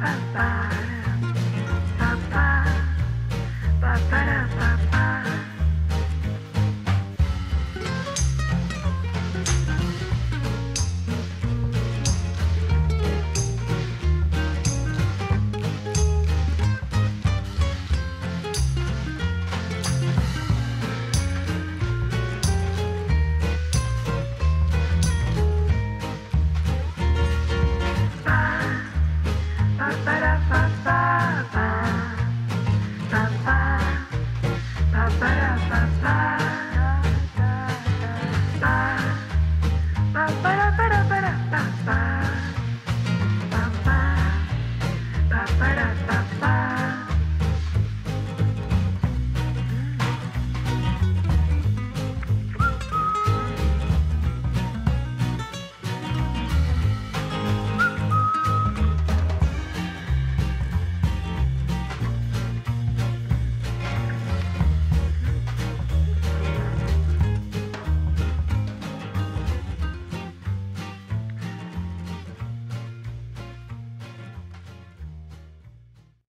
ba, ba. fast, fast, fast.